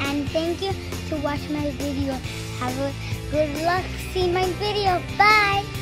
And thank you to watch my video. Have a good luck. See my video. Bye.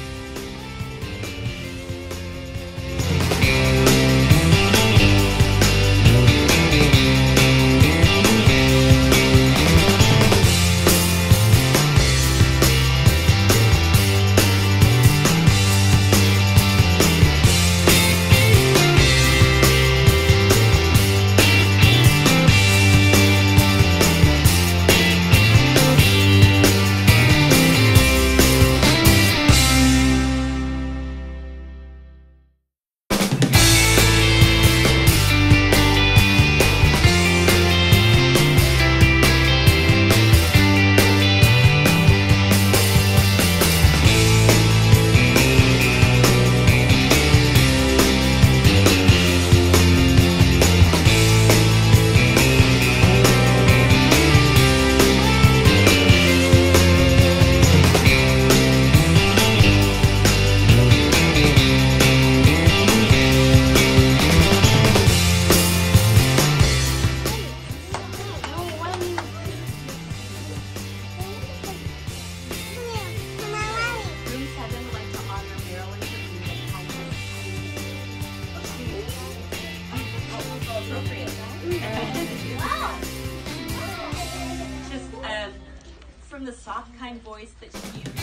From the soft, kind voice that she uses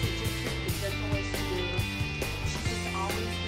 to just the gentle way she. She's just always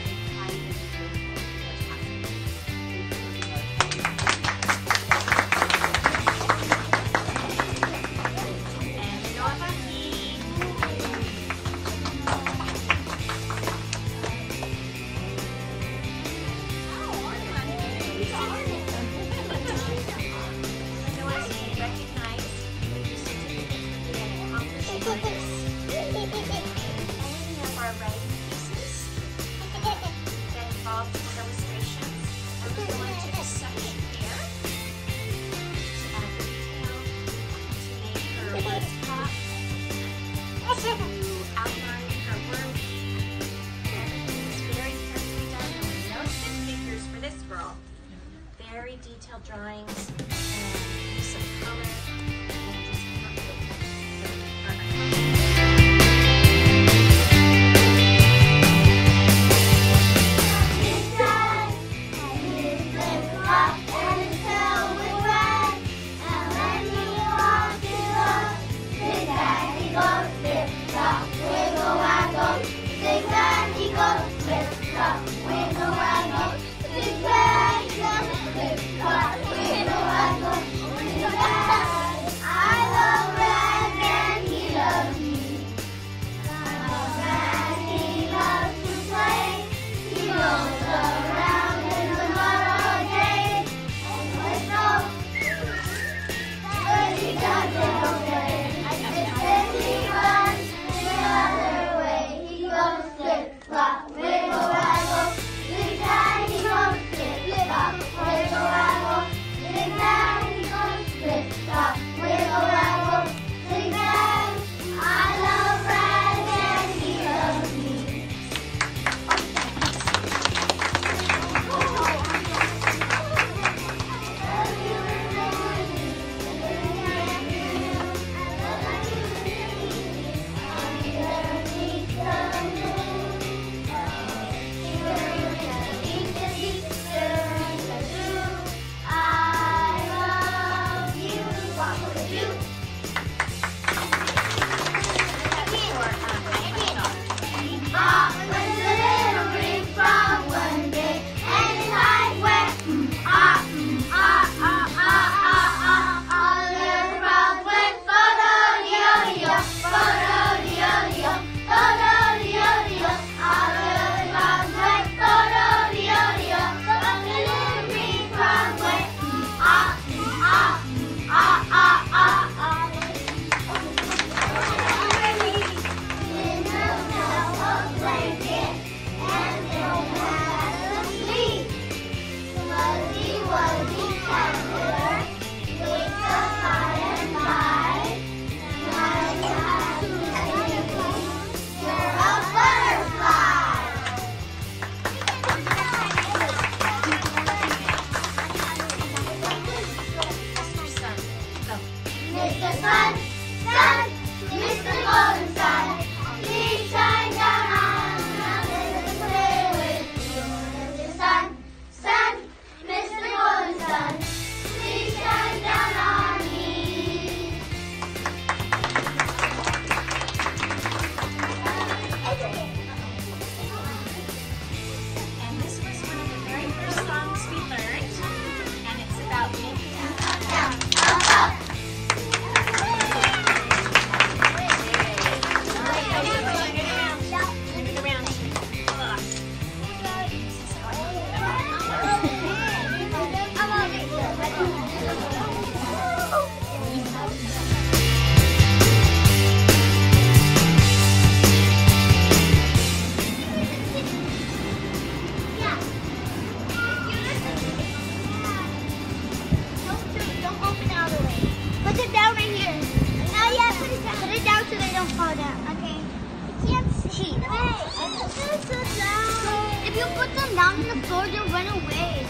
down so they don't fall down. Okay. You can't see. If you put them down on the floor, they'll run away.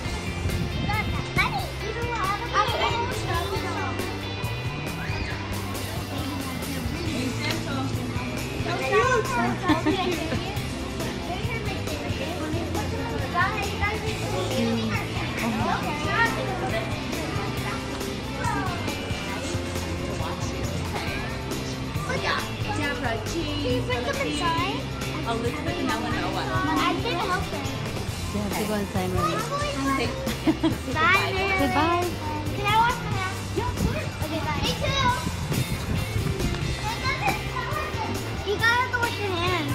Can you bring them inside? Elizabeth, and Eleanor. I didn't help them. You have to go inside, Marie. Bye, Mary. Goodbye. Can I wash my hands? Yeah. Okay, bye. Me too. You gotta have to wash your hands.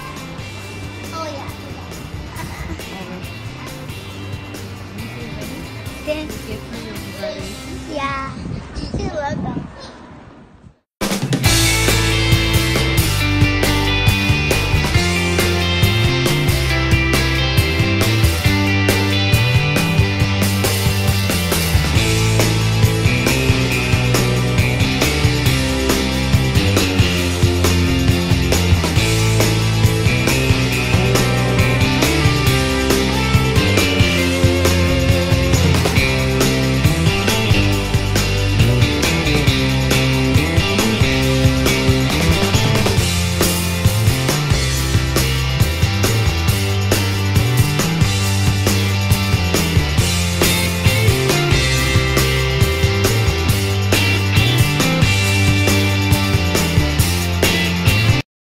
Oh, yeah. Then, Give her your yeah. She loved them.